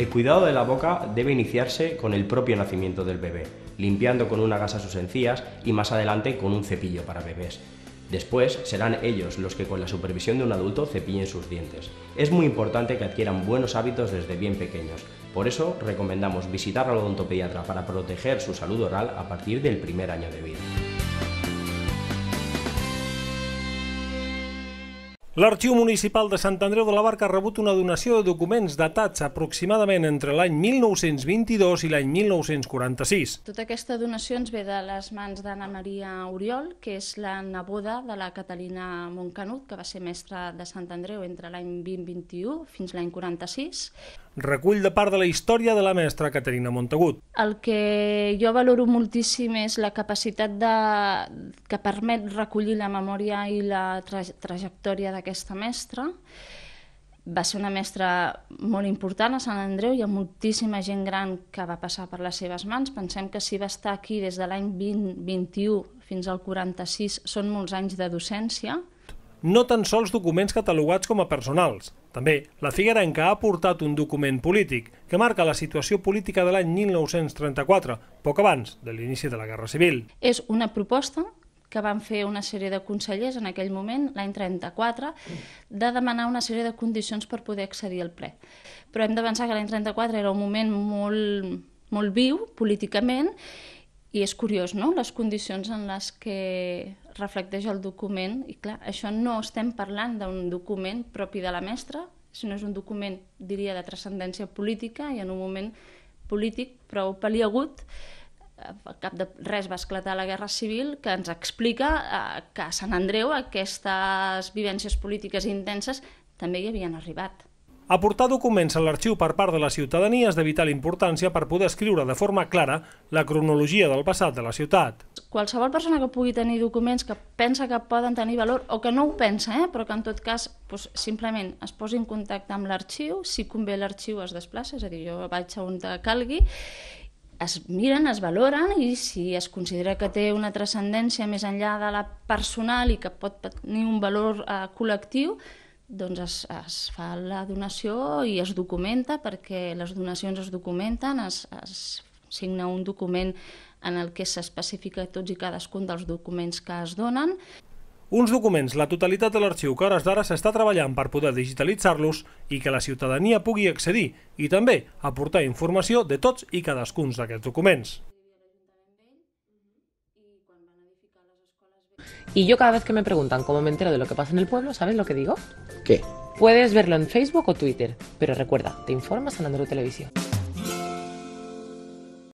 El cuidado de la boca debe iniciarse con el propio nacimiento del bebé, limpiando con una gasa sus encías y más adelante con un cepillo para bebés. Después serán ellos los que con la supervisión de un adulto cepillen sus dientes. Es muy importante que adquieran buenos hábitos desde bien pequeños. Por eso recomendamos visitar al odontopediatra para proteger su salud oral a partir del primer año de vida. L'Arxiu Municipal de Sant Andreu de la Barca ha rebut una donació de documents datats aproximadament entre l'any 1922 i l'any 1946. Tota aquesta donació ens ve de les mans d'Anna Maria Oriol, que és la neboda de la Catalina Montcanut, que va ser mestra de Sant Andreu entre l'any 2021 fins l'any 46. Recull de part de la història de la mestra Caterina Montagut. El que jo valoro moltíssim és la capacitat de, que permet recollir la memòria i la tra trajectòria d'aquesta mestra. Va ser una mestra molt important a Sant Andreu, hi ha moltíssima gent gran que va passar per les seves mans. Pensem que si va estar aquí des de l'any 2021 fins al 46 són molts anys de docència. No tan sols documents catalogats com a personals. També, la Figuerenca ha aportat un document polític que marca la situació política de l'any 1934, poc abans de l'inici de la Guerra Civil. És una proposta que van fer una sèrie de consellers en aquell moment, l'any 34, de demanar una sèrie de condicions per poder accedir al ple. Però hem de pensar que l'any 34 era un moment molt, molt viu políticament i és curiós, no?, les condicions en les que reflecteix el document. I clar, això no estem parlant d'un document propi de la mestra, sinó és un document, diria, de transcendència política i en un moment polític prou paliagut al cap de res va esclatar la Guerra Civil, que ens explica eh, que a Sant Andreu aquestes vivències polítiques intenses també hi havien arribat. Aportar documents a l'arxiu per part de la ciutadania és de vital importància per poder escriure de forma clara la cronologia del passat de la ciutat. Qualsevol persona que pugui tenir documents que pensa que poden tenir valor o que no ho pensa, eh, però que en tot cas doncs, simplement es posi en contacte amb l'arxiu, si convé l'arxiu es desplaça, és a dir, jo vaig a on calgui, es miren, es valoren i si es considera que té una transcendència més enllà de la personal i que pot tenir un valor eh, col·lectiu, doncs es, es fa la donació i es documenta perquè les donacions es documenten, es, es signa un document en el que s'especifica tots i cadascun dels documents que es donen. Uns documents, la totalitat de l'arxiu que hores d'ara s'està treballant per poder digitalitzar-los i que la ciutadania pugui accedir i també aportar informació de tots i cadascun d'aquests documents. Y yo cada vez que me preguntan cómo me entero de lo que pasa en el pueblo, ¿sabes lo que digo? ¿Qué? Puedes verlo en Facebook o Twitter, pero recuerda, te informas en Andreu Televisión.